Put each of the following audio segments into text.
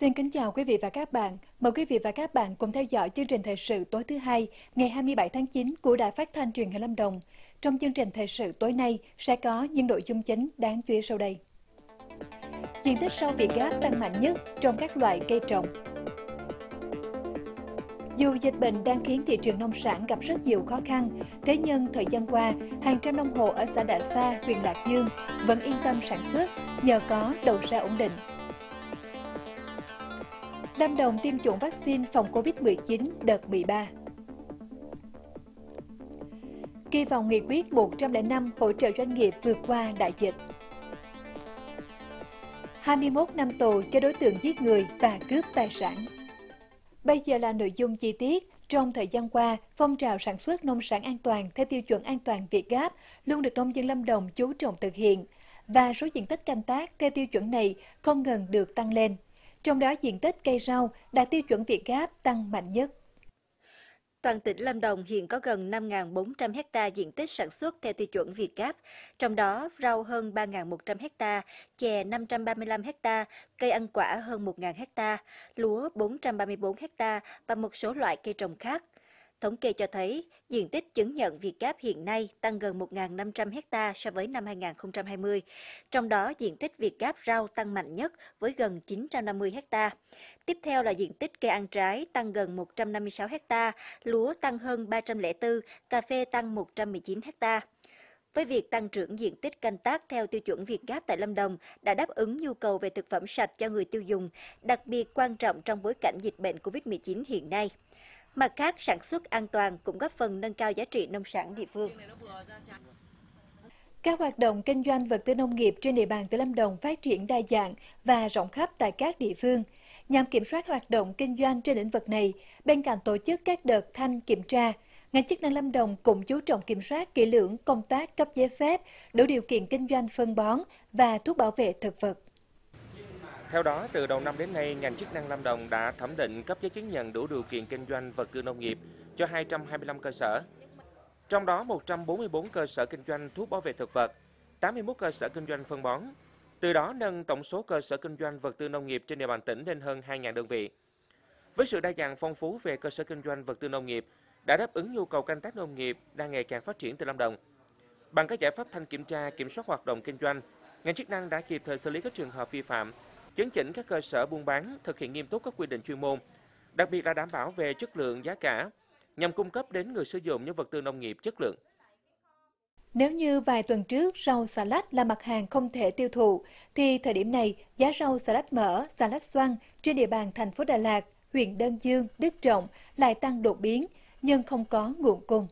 Xin kính chào quý vị và các bạn. Mời quý vị và các bạn cùng theo dõi chương trình thời sự tối thứ hai, ngày 27 tháng 9 của Đài Phát thanh Truyền hình Lâm Đồng. Trong chương trình thời sự tối nay sẽ có những nội dung chính đáng chú ý sau đây. Diện tích sâu Việt Gáp tăng mạnh nhất trong các loại cây trồng. Dù dịch bệnh đang khiến thị trường nông sản gặp rất nhiều khó khăn, thế nhưng thời gian qua, hàng trăm nông hộ ở xã Đạ Sa, huyện Lạc Dương vẫn yên tâm sản xuất nhờ có đầu ra ổn định. Lâm Đồng tiêm chủng vaccine phòng COVID-19 đợt 13. Kỳ vọng nghị quyết 105 hỗ trợ doanh nghiệp vượt qua đại dịch. 21 năm tù cho đối tượng giết người và cướp tài sản. Bây giờ là nội dung chi tiết. Trong thời gian qua, phong trào sản xuất nông sản an toàn theo tiêu chuẩn an toàn Việt Gáp luôn được nông dân Lâm Đồng chú trọng thực hiện và số diện tích canh tác theo tiêu chuẩn này không ngừng được tăng lên. Trong đó diện tích cây rau đạt tiêu chuẩn Việt Gáp tăng mạnh nhất. Toàn tỉnh Lâm Đồng hiện có gần 5.400 hecta diện tích sản xuất theo tiêu chuẩn Việt Gáp, trong đó rau hơn 3.100 hecta, chè 535 hecta, cây ăn quả hơn 1.000 hecta, lúa 434 hecta và một số loại cây trồng khác. Thống kê cho thấy, diện tích chứng nhận Việt Gáp hiện nay tăng gần 1.500 hecta so với năm 2020. Trong đó, diện tích Việt Gáp rau tăng mạnh nhất với gần 950 hecta. Tiếp theo là diện tích cây ăn trái tăng gần 156 hecta, lúa tăng hơn 304, cà phê tăng 119 hecta. Với việc tăng trưởng diện tích canh tác theo tiêu chuẩn Việt Gáp tại Lâm Đồng đã đáp ứng nhu cầu về thực phẩm sạch cho người tiêu dùng, đặc biệt quan trọng trong bối cảnh dịch bệnh COVID-19 hiện nay. Mặt khác, sản xuất an toàn cũng góp phần nâng cao giá trị nông sản địa phương. Các hoạt động kinh doanh vật tư nông nghiệp trên địa bàn tỉnh Lâm Đồng phát triển đa dạng và rộng khắp tại các địa phương. Nhằm kiểm soát hoạt động kinh doanh trên lĩnh vực này, bên cạnh tổ chức các đợt thanh kiểm tra, ngành chức năng Lâm Đồng cũng chú trọng kiểm soát kỹ lưỡng công tác cấp giấy phép, đủ điều kiện kinh doanh phân bón và thuốc bảo vệ thực vật. Theo đó, từ đầu năm đến nay, ngành chức năng Lâm Đồng đã thẩm định cấp giấy chứng nhận đủ điều kiện kinh doanh vật tư nông nghiệp cho 225 cơ sở. Trong đó 144 cơ sở kinh doanh thuốc bảo vệ thực vật, 81 cơ sở kinh doanh phân bón. Từ đó nâng tổng số cơ sở kinh doanh vật tư nông nghiệp trên địa bàn tỉnh lên hơn 2.000 đơn vị. Với sự đa dạng phong phú về cơ sở kinh doanh vật tư nông nghiệp, đã đáp ứng nhu cầu canh tác nông nghiệp đang ngày càng phát triển từ Lâm Đồng. Bằng các giải pháp thanh kiểm tra, kiểm soát hoạt động kinh doanh, ngành chức năng đã kịp thời xử lý các trường hợp vi phạm, chấn chỉnh các cơ sở buôn bán thực hiện nghiêm túc các quy định chuyên môn, đặc biệt là đảm bảo về chất lượng giá cả, nhằm cung cấp đến người sử dụng những vật tư nông nghiệp chất lượng. Nếu như vài tuần trước rau xà lách là mặt hàng không thể tiêu thụ, thì thời điểm này giá rau xà lách mỡ, xà lách xoăn trên địa bàn thành phố Đà Lạt, huyện Đơn Dương, Đức Trọng lại tăng đột biến, nhưng không có nguồn cung.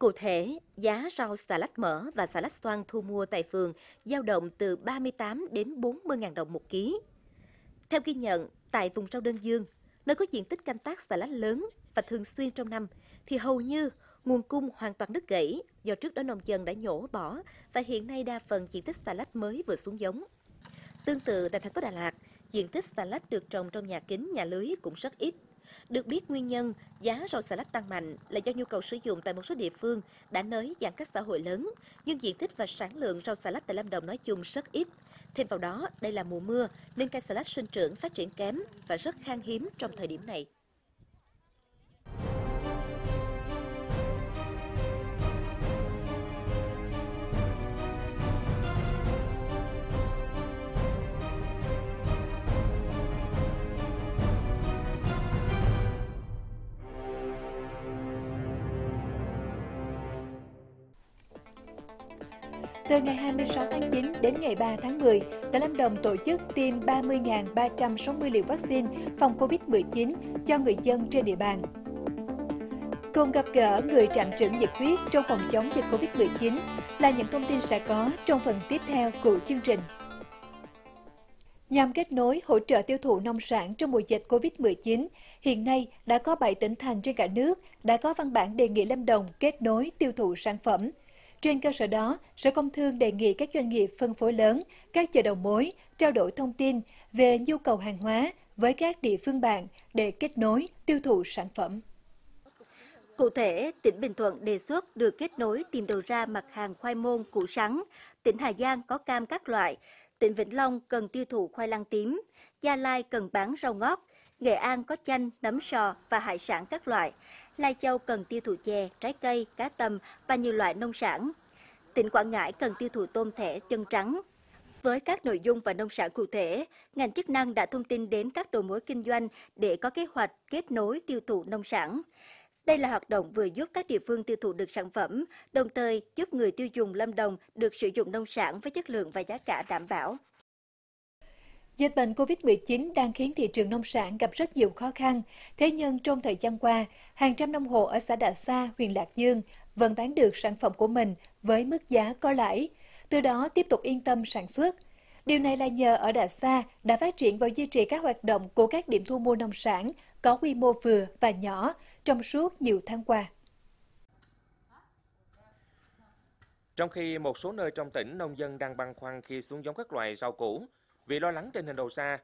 Cụ thể, giá rau xà lách mỡ và xà lách xoăn thu mua tại phường dao động từ 38 đến 40 ngàn đồng một ký. Theo ghi nhận, tại vùng rau Đơn Dương, nơi có diện tích canh tác xà lách lớn và thường xuyên trong năm, thì hầu như nguồn cung hoàn toàn đứt gãy do trước đó nông dân đã nhổ bỏ và hiện nay đa phần diện tích xà lách mới vừa xuống giống. Tương tự tại thành phố Đà Lạt, diện tích xà lách được trồng trong nhà kính, nhà lưới cũng rất ít. Được biết nguyên nhân giá rau xà lách tăng mạnh là do nhu cầu sử dụng tại một số địa phương đã nới giãn cách xã hội lớn, nhưng diện tích và sản lượng rau xà lách tại Lâm Đồng nói chung rất ít. Thêm vào đó, đây là mùa mưa nên cây xà lách sinh trưởng phát triển kém và rất khan hiếm trong thời điểm này. Từ ngày 26 tháng 9 đến ngày 3 tháng 10, tỉnh Lâm Đồng tổ chức tiêm 30.360 liều vaccine phòng COVID-19 cho người dân trên địa bàn. Cùng gặp gỡ người trạm trưởng nhiệt huyết trong phòng chống dịch COVID-19 là những thông tin sẽ có trong phần tiếp theo của chương trình. Nhằm kết nối hỗ trợ tiêu thụ nông sản trong mùa dịch COVID-19, hiện nay đã có 7 tỉnh thành trên cả nước đã có văn bản đề nghị Lâm Đồng kết nối tiêu thụ sản phẩm – trên cơ sở đó, Sở Công Thương đề nghị các doanh nghiệp phân phối lớn, các chợ đầu mối trao đổi thông tin về nhu cầu hàng hóa với các địa phương bạn để kết nối tiêu thụ sản phẩm. Cụ thể, tỉnh Bình Thuận đề xuất được kết nối tìm đầu ra mặt hàng khoai môn, củ sắn. Tỉnh Hà Giang có cam các loại. tỉnh Vĩnh Long cần tiêu thụ khoai lang tím, Gia Lai cần bán rau ngót, Nghệ An có chanh, nấm sò và hải sản các loại, Lai Châu cần tiêu thụ chè, trái cây, cá tầm và nhiều loại nông sản. Tỉnh Quảng Ngãi cần tiêu thụ tôm thẻ chân trắng. Với các nội dung và nông sản cụ thể, ngành chức năng đã thông tin đến các đầu mối kinh doanh để có kế hoạch kết nối tiêu thụ nông sản. Đây là hoạt động vừa giúp các địa phương tiêu thụ được sản phẩm, đồng thời giúp người tiêu dùng Lâm Đồng được sử dụng nông sản với chất lượng và giá cả đảm bảo. Dịch bệnh COVID-19 đang khiến thị trường nông sản gặp rất nhiều khó khăn. Thế nhưng trong thời gian qua, hàng trăm nông hộ ở xã Đạ Sa, huyện Lạc Dương vẫn bán được sản phẩm của mình với mức giá có lãi. Từ đó tiếp tục yên tâm sản xuất. Điều này là nhờ ở Đạ Sa đã phát triển và duy trì các hoạt động của các điểm thu mua nông sản có quy mô vừa và nhỏ trong suốt nhiều tháng qua. Trong khi một số nơi trong tỉnh nông dân đang băn khoăn khi xuống giống các loại rau củ, vì lo lắng tình hình đầu xa,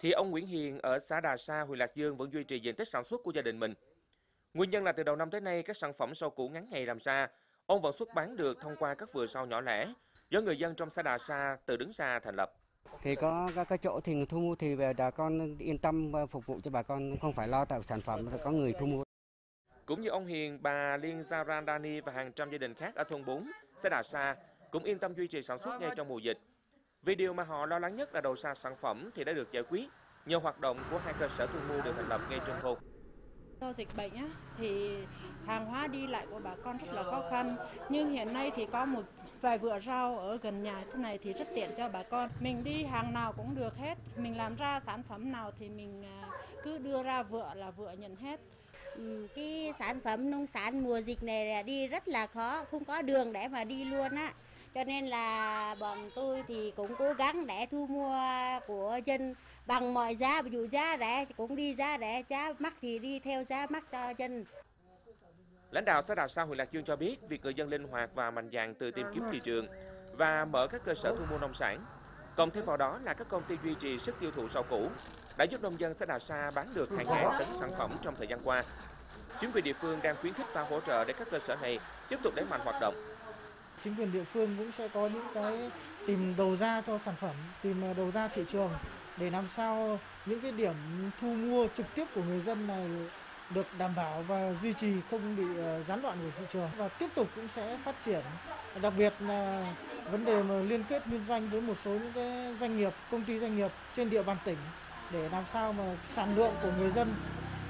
thì ông Nguyễn Hiền ở xã Đà Sa, huyện Lạc Dương vẫn duy trì diện tích sản xuất của gia đình mình. Nguyên nhân là từ đầu năm tới nay, các sản phẩm rau củ ngắn ngày làm ra, ông vẫn xuất bán được thông qua các vựa rau nhỏ lẻ, do người dân trong xã Đà Sa tự đứng ra thành lập. Thì có các cái chỗ thì thu mua thì bà con yên tâm phục vụ cho bà con không phải lo tạo sản phẩm, có người thu mua. Cũng như ông Hiền, bà Liên Zarandani và hàng trăm gia đình khác ở thôn 4, xã Đà Sa cũng yên tâm duy trì sản xuất ngay trong mùa dịch. Vì điều mà họ lo lắng nhất là đầu ra sản phẩm thì đã được giải quyết nhờ hoạt động của hai cơ sở thu mua được thành lập ngay trong thôn. Do dịch bệnh á, thì hàng hóa đi lại của bà con rất là khó khăn. Nhưng hiện nay thì có một vài vựa rau ở gần nhà thế này thì rất tiện cho bà con. Mình đi hàng nào cũng được hết. Mình làm ra sản phẩm nào thì mình à, cứ đưa ra vựa là vựa nhận hết. Ừ, cái sản phẩm nông sản mùa dịch này đi rất là khó, không có đường để mà đi luôn á. Cho nên là bọn tôi thì cũng cố gắng để thu mua của dân bằng mọi giá, dù giá rẻ cũng đi giá rẻ, giá mắc thì đi theo giá mắc cho dân. Lãnh đạo xã Đào Sa huyện Lạc Dương cho biết việc người dân linh hoạt và mạnh dạn tự tìm kiếm thị trường và mở các cơ sở thu mua nông sản. Cộng thêm vào đó là các công ty duy trì sức tiêu thụ rau củ đã giúp nông dân xã Đào Sa bán được hàng ngàn tấn sản phẩm trong thời gian qua. Chính quyền địa phương đang khuyến khích và hỗ trợ để các cơ sở này tiếp tục đẩy mạnh hoạt động. Chính quyền địa phương cũng sẽ có những cái tìm đầu ra cho sản phẩm, tìm à, đầu ra thị trường để làm sao những cái điểm thu mua trực tiếp của người dân này được đảm bảo và duy trì không bị à, gián đoạn của thị trường và tiếp tục cũng sẽ phát triển đặc biệt là vấn đề mà liên kết liên doanh với một số những cái doanh nghiệp công ty doanh nghiệp trên địa bàn tỉnh để làm sao mà sản lượng của người dân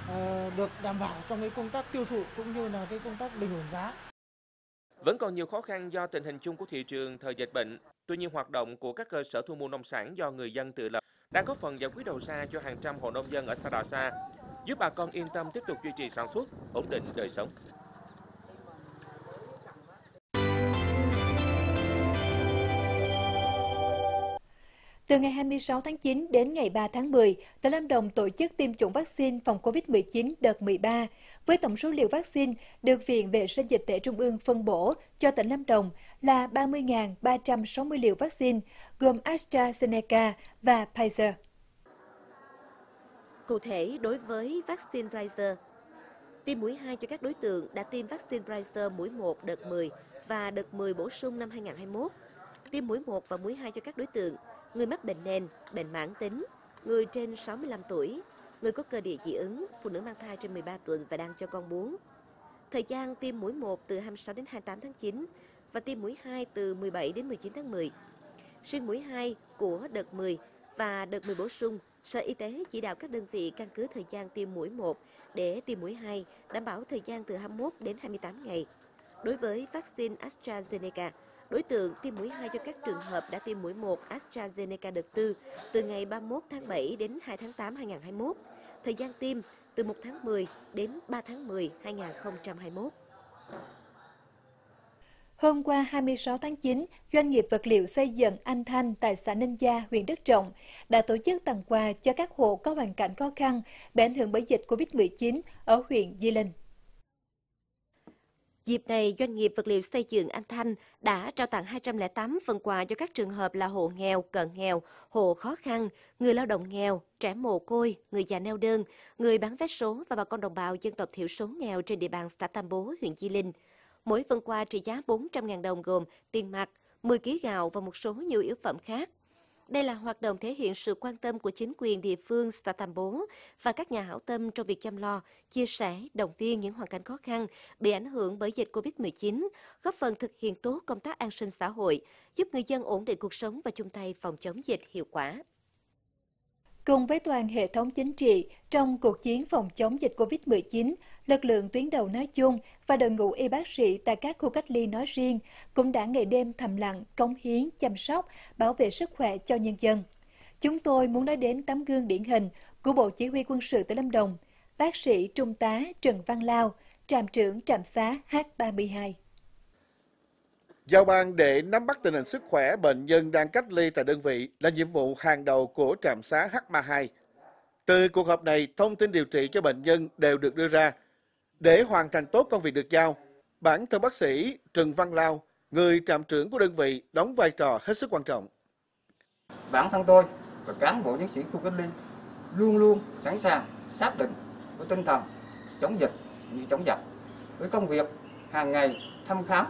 ờ, được đảm bảo trong cái công tác tiêu thụ cũng như là cái công tác bình ổn giá. Vẫn còn nhiều khó khăn do tình hình chung của thị trường thời dịch bệnh. Tuy nhiên hoạt động của các cơ sở thu mua nông sản do người dân tự lập đang góp phần giải quyết đầu ra cho hàng trăm hộ nông dân ở xã Đà Sa, giúp bà con yên tâm tiếp tục duy trì sản xuất, ổn định đời sống. Từ ngày 26 tháng 9 đến ngày 3 tháng 10, tỉnh Lâm Đồng tổ chức tiêm chủng vaccine phòng COVID-19 đợt 13, với tổng số liều vaccine được Viện Vệ sinh Dịch tễ Trung ương phân bổ cho tỉnh Lâm Đồng là 30.360 liều vaccine, gồm AstraZeneca và Pfizer. Cụ thể, đối với vaccine Pfizer, tiêm mũi 2 cho các đối tượng đã tiêm vaccine Pfizer mũi 1 đợt 10 và đợt 10 bổ sung năm 2021, tiêm mũi 1 và mũi 2 cho các đối tượng người mắc bệnh nền, bệnh mãn tính, người trên 65 tuổi, người có cơ địa dị ứng, phụ nữ mang thai trên 13 tuần và đang cho con bú. Thời gian tiêm mũi 1 từ 26 đến 28 tháng 9 và tiêm mũi 2 từ 17 đến 19 tháng 10. Riêng mũi 2 của đợt 10 và đợt 10 bổ sung, Sở Y tế chỉ đạo các đơn vị căn cứ thời gian tiêm mũi 1 để tiêm mũi 2, đảm bảo thời gian từ 21 đến 28 ngày. Đối với vaccine AstraZeneca, Đối tượng tiêm mũi 2 cho các trường hợp đã tiêm mũi 1 AstraZeneca đợt 4 từ ngày 31 tháng 7 đến 2 tháng 8 2021. Thời gian tiêm từ 1 tháng 10 đến 3 tháng 10 2021. Hôm qua 26 tháng 9, doanh nghiệp vật liệu xây dựng Anh Thanh tại xã Ninh Gia, huyện Đức Trọng đã tổ chức tặng quà cho các hộ có hoàn cảnh khó khăn bị ảnh hưởng bởi dịch COVID-19 ở huyện Di Linh. Dịp này, doanh nghiệp vật liệu xây dựng Anh Thanh đã trao tặng 208 phần quà cho các trường hợp là hộ nghèo, cận nghèo, hộ khó khăn, người lao động nghèo, trẻ mồ côi, người già neo đơn, người bán vé số và bà con đồng bào dân tộc thiểu số nghèo trên địa bàn xã Tam Bố, huyện Di Linh. Mỗi phần quà trị giá 400.000 đồng gồm tiền mặt, 10 kg gạo và một số nhiều yếu phẩm khác. Đây là hoạt động thể hiện sự quan tâm của chính quyền địa phương Statambo và các nhà hảo tâm trong việc chăm lo, chia sẻ, động viên những hoàn cảnh khó khăn bị ảnh hưởng bởi dịch COVID-19, góp phần thực hiện tốt công tác an sinh xã hội, giúp người dân ổn định cuộc sống và chung tay phòng chống dịch hiệu quả. Cùng với toàn hệ thống chính trị trong cuộc chiến phòng chống dịch COVID-19, lực lượng tuyến đầu nói chung và đội ngũ y bác sĩ tại các khu cách ly nói riêng cũng đã ngày đêm thầm lặng, cống hiến, chăm sóc, bảo vệ sức khỏe cho nhân dân. Chúng tôi muốn nói đến tấm gương điển hình của Bộ Chỉ huy quân sự tỉnh Lâm Đồng, bác sĩ Trung tá Trần Văn Lao, trạm trưởng trạm xá H32. Giao ban để nắm bắt tình hình sức khỏe bệnh nhân đang cách ly tại đơn vị là nhiệm vụ hàng đầu của trạm xá H32. Từ cuộc họp này, thông tin điều trị cho bệnh nhân đều được đưa ra. Để hoàn thành tốt công việc được giao, bản thân bác sĩ Trần Văn Lao, người trạm trưởng của đơn vị, đóng vai trò hết sức quan trọng. Bản thân tôi và cán bộ chiến sĩ khu cách ly luôn luôn sẵn sàng xác định với tinh thần chống dịch như chống giặc với công việc hàng ngày thăm khám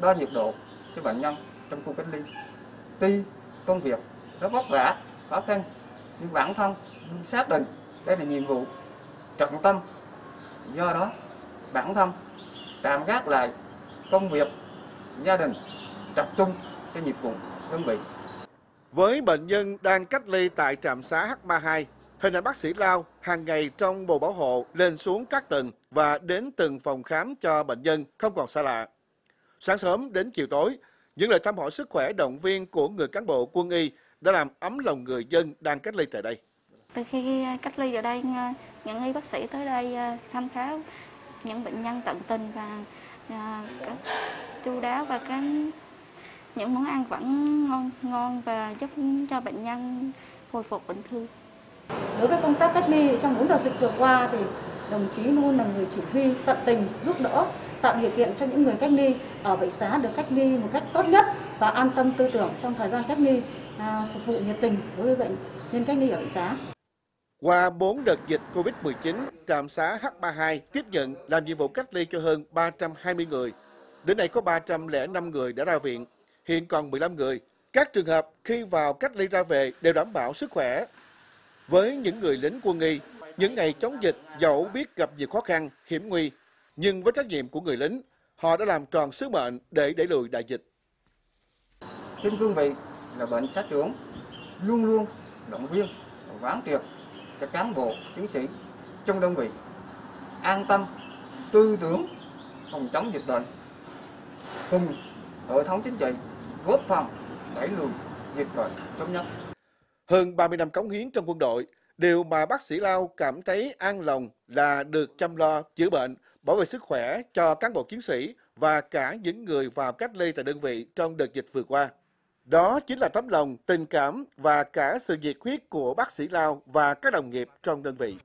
đo nhiệt độ cho bệnh nhân trong khu cách ly. Tuy công việc rất vất vả, khó khăn, nhưng bản thân luôn xác định đây là nhiệm vụ trọng tâm. Do đó, bản thân tạm gác lại công việc, gia đình, tập trung cho nhiệm vụ đơn vị. Với bệnh nhân đang cách ly tại trạm xá H32, hình ảnh bác sĩ Lao hàng ngày trong bộ bảo hộ lên xuống các tầng và đến từng phòng khám cho bệnh nhân không còn xa lạ. Sáng sớm đến chiều tối, những lời thăm hỏi sức khỏe động viên của người cán bộ quân y đã làm ấm lòng người dân đang cách ly tại đây. Từ khi cách ly ở đây, những y bác sĩ tới đây ờ, thăm khám những bệnh nhân tận tình và ờ, chu đáo và cái những món ăn vẫn ngon ngon và giúp cho bệnh nhân hồi phục bình thường. Đối với công tác cách ly trong bốn đợt dịch vừa qua thì đồng chí luôn là người chỉ huy tận tình giúp đỡ tạo điều kiện cho những người cách ly ở bệnh xá được cách ly một cách tốt nhất và an tâm tư tưởng trong thời gian cách ly à, phục vụ nhiệt tình đối với bệnh nhân cách ly ở bệnh xá. Qua 4 đợt dịch COVID-19, trạm xá H32 tiếp nhận làm nhiệm vụ cách ly cho hơn 320 người. Đến nay có 305 người đã ra viện, hiện còn 15 người. Các trường hợp khi vào cách ly ra về đều đảm bảo sức khỏe. Với những người lính quân y, những ngày chống dịch dẫu biết gặp nhiều khó khăn, hiểm nguy, nhưng với trách nhiệm của người lính, họ đã làm tròn sứ mệnh để đẩy lùi đại dịch. Trên cương vị là bệnh sát trưởng, luôn luôn động viên quán triệt cho cán bộ, chiến sĩ trong đơn vị an tâm, tư tưởng phòng chống dịch bệnh cùng hệ thống chính trị góp phần đẩy lùi dịch bệnh sớm nhất. Hơn 30 năm cống hiến trong quân đội, điều mà bác sĩ Lao cảm thấy an lòng là được chăm lo chữa bệnh bảo vệ sức khỏe cho cán bộ chiến sĩ và cả những người vào cách ly tại đơn vị trong đợt dịch vừa qua. Đó chính là tấm lòng, tình cảm và cả sự nhiệt huyết của bác sĩ Lao và các đồng nghiệp trong đơn vị.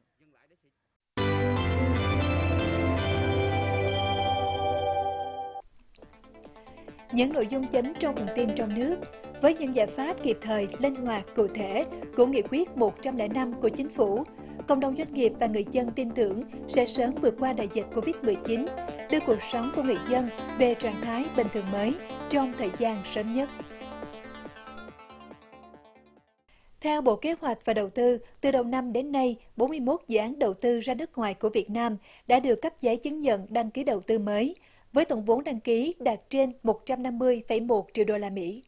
Những nội dung chính trong phần tin trong nước với những giải pháp kịp thời, linh hoạt, cụ thể của nghị quyết 105 của chính phủ cộng đồng doanh nghiệp và người dân tin tưởng sẽ sớm vượt qua đại dịch Covid-19, đưa cuộc sống của người dân về trạng thái bình thường mới trong thời gian sớm nhất. Theo Bộ Kế hoạch và Đầu tư, từ đầu năm đến nay, 41 dự án đầu tư ra nước ngoài của Việt Nam đã được cấp giấy chứng nhận đăng ký đầu tư mới, với tổng vốn đăng ký đạt trên 150,1 triệu đô la Mỹ.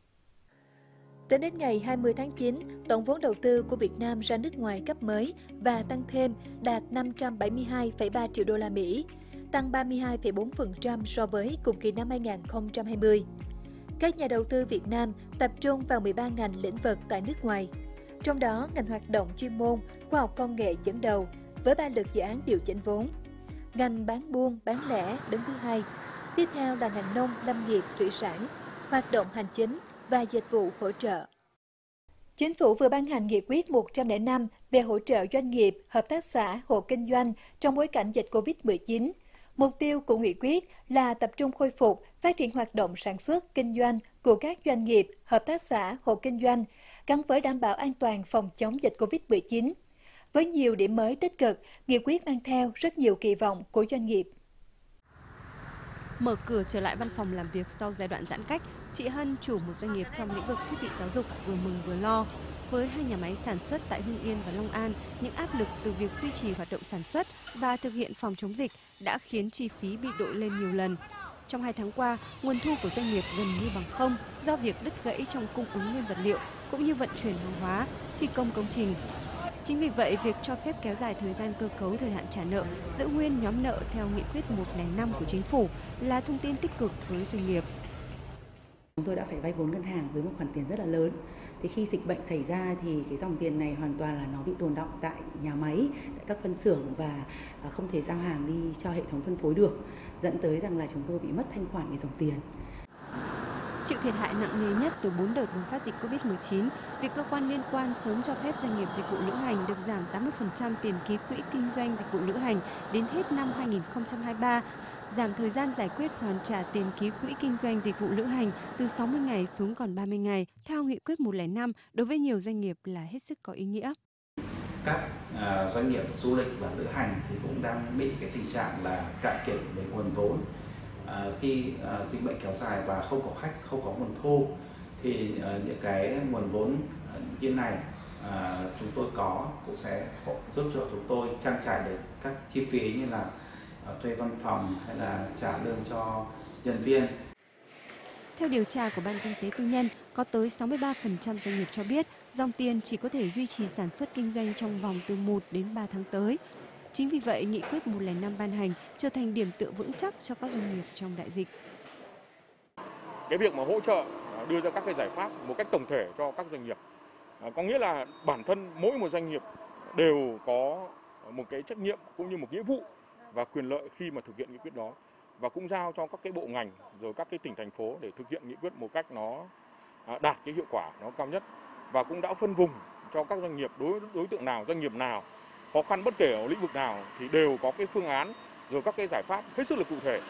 Tính đến ngày 20 tháng 9, tổng vốn đầu tư của Việt Nam ra nước ngoài cấp mới và tăng thêm đạt 572,3 triệu đô la Mỹ, tăng 32,4% so với cùng kỳ năm 2020. Các nhà đầu tư Việt Nam tập trung vào 13 ngành lĩnh vực tại nước ngoài. Trong đó, ngành hoạt động chuyên môn, khoa học công nghệ dẫn đầu với ba lượt dự án điều chỉnh vốn. Ngành bán buôn, bán lẻ đứng thứ hai. Tiếp theo là ngành nông, lâm nghiệp, thủy sản, hoạt động hành chính, và dịch vụ hỗ trợ. Chính phủ vừa ban hành nghị quyết 105 về hỗ trợ doanh nghiệp, hợp tác xã, hộ kinh doanh trong bối cảnh dịch COVID-19. Mục tiêu của nghị quyết là tập trung khôi phục, phát triển hoạt động sản xuất, kinh doanh của các doanh nghiệp, hợp tác xã, hộ kinh doanh, gắn với đảm bảo an toàn phòng chống dịch COVID-19. Với nhiều điểm mới tích cực, nghị quyết mang theo rất nhiều kỳ vọng của doanh nghiệp. Mở cửa trở lại văn phòng làm việc sau giai đoạn giãn cách, chị Hân, chủ một doanh nghiệp trong lĩnh vực thiết bị giáo dục vừa mừng vừa lo. Với hai nhà máy sản xuất tại Hưng Yên và Long An, những áp lực từ việc duy trì hoạt động sản xuất và thực hiện phòng chống dịch đã khiến chi phí bị đội lên nhiều lần. Trong hai tháng qua, nguồn thu của doanh nghiệp gần như bằng không do việc đứt gãy trong cung ứng nguyên vật liệu cũng như vận chuyển hàng hóa, thi công công trình. Chính vì vậy, việc cho phép kéo dài thời gian cơ cấu thời hạn trả nợ, giữ nguyên nhóm nợ theo nghị quyết 105 của chính phủ là thông tin tích cực với doanh nghiệp. Chúng tôi đã phải vay vốn ngân hàng với một khoản tiền rất là lớn. Thì khi dịch bệnh xảy ra thì cái dòng tiền này hoàn toàn là nó bị tồn động tại nhà máy, tại các phân xưởng và à, không thể giao hàng đi cho hệ thống phân phối được, dẫn tới rằng là chúng tôi bị mất thanh khoản về dòng tiền. Chịu thiệt hại nặng nề nhất từ 4 đợt bùng phát dịch Covid-19, việc cơ quan liên quan sớm cho phép doanh nghiệp dịch vụ lữ hành được giảm 80% tiền ký quỹ kinh doanh dịch vụ lữ hành đến hết năm 2023, giảm thời gian giải quyết hoàn trả tiền ký quỹ kinh doanh dịch vụ lữ hành từ 60 ngày xuống còn 30 ngày, theo nghị quyết 105 đối với nhiều doanh nghiệp là hết sức có ý nghĩa. Các à, doanh nghiệp du lịch và lữ hành thì cũng đang bị cái tình trạng là cạn kiệt về nguồn vốn à, khi à, dịch bệnh kéo dài và không có khách không có nguồn thu thì à, những cái nguồn vốn à, như này à, chúng tôi có cũng sẽ giúp cho chúng tôi trang trải được các chi phí như là thuê văn phòng hay là trả lương cho nhân viên theo điều tra của Ban Kinh tế Tư nhân, có tới 63% doanh nghiệp cho biết dòng tiền chỉ có thể duy trì sản xuất kinh doanh trong vòng từ 1 đến 3 tháng tới. Chính vì vậy, nghị quyết 105 ban hành trở thành điểm tựa vững chắc cho các doanh nghiệp trong đại dịch. Cái việc mà hỗ trợ à, đưa ra các cái giải pháp một cách tổng thể cho các doanh nghiệp à, có nghĩa là bản thân mỗi một doanh nghiệp đều có một cái trách nhiệm cũng như một nghĩa vụ và quyền lợi khi mà thực hiện nghị quyết đó và cũng giao cho các cái bộ ngành rồi các cái tỉnh, thành phố để thực hiện nghị quyết một cách nó à, đạt cái hiệu quả nó cao nhất và cũng đã phân vùng cho các doanh nghiệp, đối đối tượng nào, doanh nghiệp nào, khó khăn bất kể ở lĩnh vực nào thì đều có cái phương án rồi các cái giải pháp hết sức là cụ thể.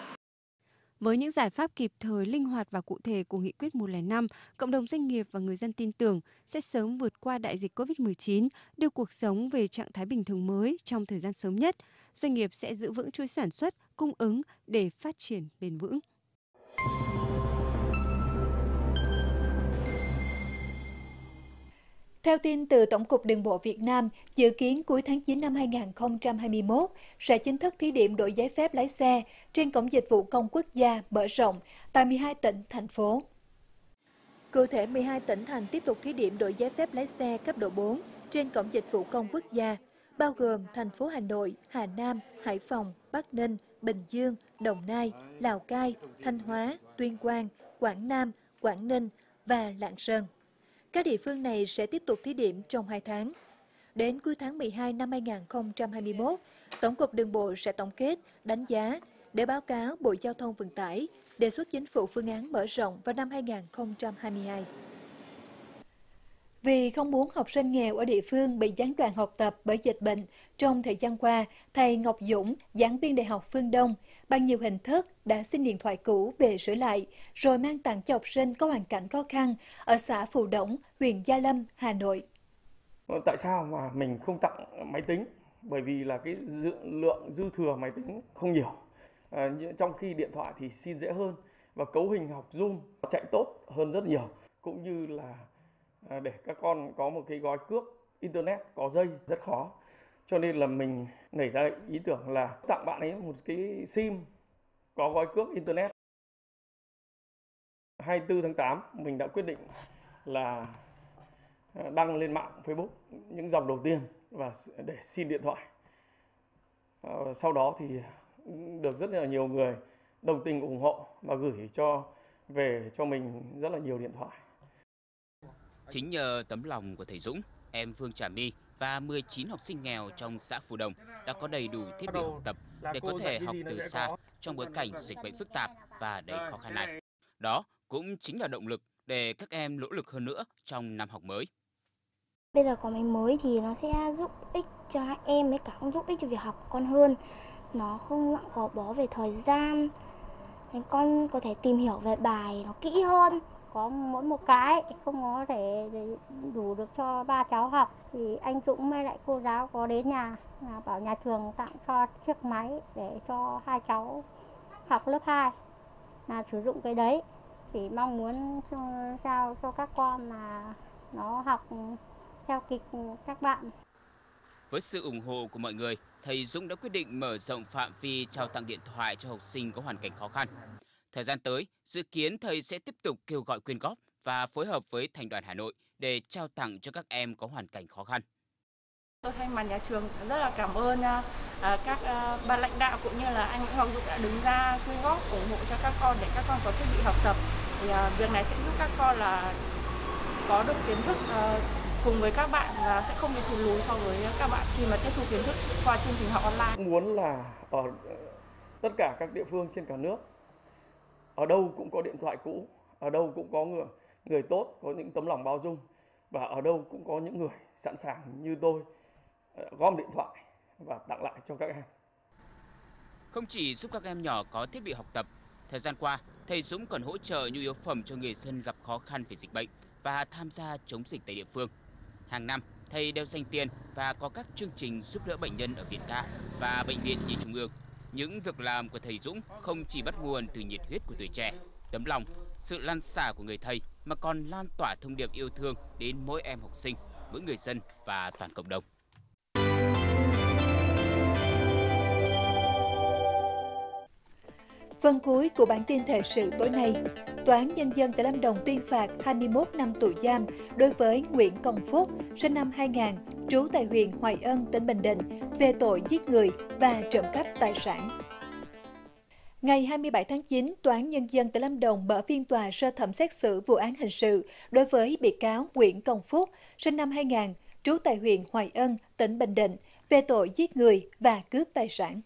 Với những giải pháp kịp thời, linh hoạt và cụ thể của nghị quyết 105, cộng đồng doanh nghiệp và người dân tin tưởng sẽ sớm vượt qua đại dịch COVID-19, đưa cuộc sống về trạng thái bình thường mới trong thời gian sớm nhất. Doanh nghiệp sẽ giữ vững chuỗi sản xuất, cung ứng để phát triển bền vững. Theo tin từ Tổng cục Đường bộ Việt Nam, dự kiến cuối tháng 9 năm 2021 sẽ chính thức thí điểm đổi giấy phép lái xe trên Cổng Dịch vụ Công Quốc gia mở rộng tại 12 tỉnh, thành phố. Cụ thể, 12 tỉnh thành tiếp tục thí điểm đổi giấy phép lái xe cấp độ 4 trên Cổng Dịch vụ Công Quốc gia, bao gồm thành phố Hà Nội, Hà Nam, Hải Phòng, Bắc Ninh, Bình Dương, Đồng Nai, Lào Cai, Thanh Hóa, Tuyên Quang, Quảng Nam, Quảng Ninh và Lạng Sơn. Các địa phương này sẽ tiếp tục thí điểm trong 2 tháng. Đến cuối tháng 12 năm 2021, Tổng cục Đường bộ sẽ tổng kết, đánh giá để báo cáo Bộ Giao thông Vận tải đề xuất chính phủ phương án mở rộng vào năm 2022. Vì không muốn học sinh nghèo ở địa phương bị gián đoạn học tập bởi dịch bệnh, trong thời gian qua, thầy Ngọc Dũng, giảng viên Đại học Phương Đông, bằng nhiều hình thức đã xin điện thoại cũ về sửa lại, rồi mang tặng cho học sinh có hoàn cảnh khó khăn ở xã Phù Đổng, huyện Gia Lâm, Hà Nội. Ờ, tại sao mà mình không tặng máy tính? Bởi vì là cái lượng dư thừa máy tính không nhiều. À, trong khi điện thoại thì xin dễ hơn và cấu hình học Zoom chạy tốt hơn rất nhiều cũng như là À, để các con có một cái gói cước internet, có dây, rất khó cho nên là mình nảy ra ý tưởng là tặng bạn ấy một cái sim có gói cước internet 24 tháng 8 mình đã quyết định là à, đăng lên mạng Facebook những dòng đầu tiên và để xin điện thoại. À, sau đó thì được rất là nhiều người đồng tình ủng hộ và gửi cho, về cho mình rất là nhiều điện thoại. Chính nhờ tấm lòng của thầy Dũng, em Phương Trà My và 19 học sinh nghèo trong xã Phù Đồng đã có đầy đủ thiết bị học tập để có thể học từ xa trong bối cảnh dịch bệnh phức tạp và đầy khó khăn này. Đó cũng chính là động lực để các em nỗ lực hơn nữa trong năm học mới. Bây giờ có máy mới thì nó sẽ giúp ích cho em với cả cũng giúp ích cho việc học của con hơn. Nó không gò bó về thời gian. Con có thể tìm hiểu về bài nó kỹ hơn có mỗi một cái không có thể đủ được cho ba cháu học thì anh Dũng mới lại cô giáo có đến nhà là bảo nhà trường tặng cho chiếc máy để cho hai cháu học lớp 2 là sử dụng cái đấy chỉ mong muốn ờ, sao cho các con là nó học theo kịch các bạn. Với sự ủng hộ của mọi người, thầy Dũng đã quyết định mở rộng phạm vi trao tặng điện thoại cho học sinh có hoàn cảnh khó khăn. Thời gian tới, dự kiến thầy sẽ tiếp tục kêu gọi quyên góp và phối hợp với Thành đoàn Hà Nội để trao tặng cho các em có hoàn cảnh khó khăn. Tôi thay mặt nhà trường rất là cảm ơn uh, các uh, ban lãnh đạo cũng như là anh Nguyễn Ngọc Dũng đã đứng ra quyên góp ủng hộ cho các con để các con có thiết bị học tập. Thì việc này sẽ giúp các con là có được kiến thức cùng với các bạn và sẽ không bị thụt lùi so với các bạn khi mà tiếp thu kiến thức qua chương trình học online. Muốn là ở tất cả các địa phương trên cả nước ở đâu cũng có điện thoại cũ, ở đâu cũng có người người tốt, có những tấm lòng bao dung và ở đâu cũng có những người sẵn sàng như tôi ờ, gom điện thoại và tặng lại cho các em. Không chỉ giúp các em nhỏ có thiết bị học tập, thời gian qua, thầy Dũng còn hỗ trợ nhu yếu phẩm cho người dân gặp khó khăn vì dịch bệnh và tham gia chống dịch tại địa phương. Hàng năm, thầy đều dành tiền và có các chương trình giúp đỡ bệnh nhân ở Viện Ca và Bệnh viện Nhi Trung ương. Những việc làm của thầy Dũng không chỉ bắt nguồn từ nhiệt huyết của tuổi trẻ, tấm lòng, sự lan xả của người thầy mà còn lan tỏa thông điệp yêu thương đến mỗi em học sinh, mỗi người dân và toàn cộng đồng. Phần cuối của bản tin thời sự tối nay, Tòa án Nhân dân tại Lâm Đồng tuyên phạt 21 năm tù giam đối với Nguyễn Công Phúc, sinh năm 2000, trú tại huyện Hoài Ân, tỉnh Bình Định, về tội giết người và trộm cắp tài sản. Ngày 27 tháng 9, Tòa án Nhân dân tỉnh Lâm Đồng mở phiên tòa sơ thẩm xét xử vụ án hình sự đối với bị cáo Nguyễn Công Phúc, sinh năm 2000, trú tại huyện Hoài Ân, tỉnh Bình Định, về tội giết người và cướp tài sản.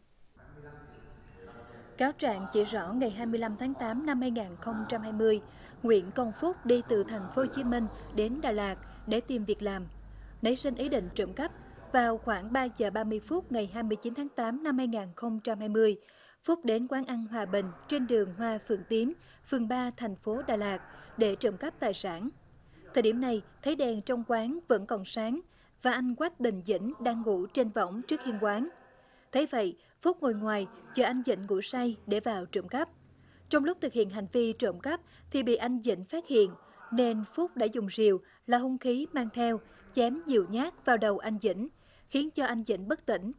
Cáo trạng chỉ rõ ngày 25 tháng 8 năm 2020, Nguyễn Công Phúc đi từ thành phố Hồ Chí Minh đến Đà Lạt để tìm việc làm. Nảy sinh ý định trộm cắp, vào khoảng 3 giờ 30 phút ngày 29 tháng 8 năm 2020, Phúc đến quán ăn Hòa Bình trên đường Hoa Phượng Tím, phường 3, thành phố Đà Lạt để trộm cắp tài sản. Thời điểm này, thấy đèn trong quán vẫn còn sáng và anh Quách Đình Dĩnh đang ngủ trên võng trước hiên quán. Thấy vậy, Phúc ngồi ngoài chờ anh Dĩnh ngủ say để vào trộm cắp. Trong lúc thực hiện hành vi trộm cắp thì bị anh Dĩnh phát hiện, nên Phúc đã dùng rìu là hung khí mang theo, chém nhiều nhát vào đầu anh Dĩnh, khiến cho anh Dĩnh bất tỉnh.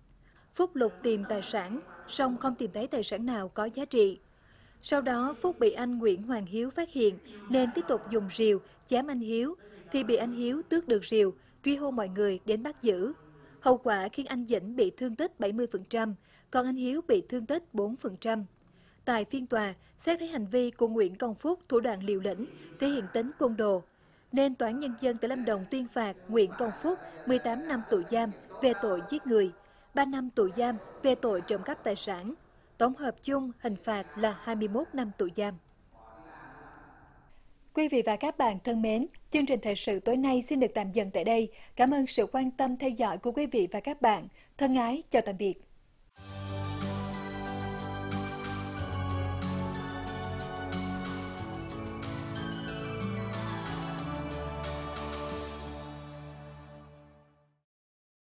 Phúc lục tìm tài sản, song không tìm thấy tài sản nào có giá trị. Sau đó Phúc bị anh Nguyễn Hoàng Hiếu phát hiện nên tiếp tục dùng rìu chém anh Hiếu thì bị anh Hiếu tước được rìu, truy hô mọi người đến bắt giữ. Hậu quả khiến anh Dĩnh bị thương tích 70%, còn anh Hiếu bị thương tích 4%. Tại phiên tòa, xét thấy hành vi của Nguyễn Công Phúc thủ đoạn liều lĩnh, thể hiện tính côn đồ, nên Tòa án Nhân dân tỉnh Lâm Đồng tuyên phạt Nguyễn Công Phúc 18 năm tù giam về tội giết người, 3 năm tù giam về tội trộm cắp tài sản. Tổng hợp chung hình phạt là 21 năm tù giam. Quý vị và các bạn thân mến, chương trình thời sự tối nay xin được tạm dừng tại đây. Cảm ơn sự quan tâm theo dõi của quý vị và các bạn. Thân ái, chào tạm biệt.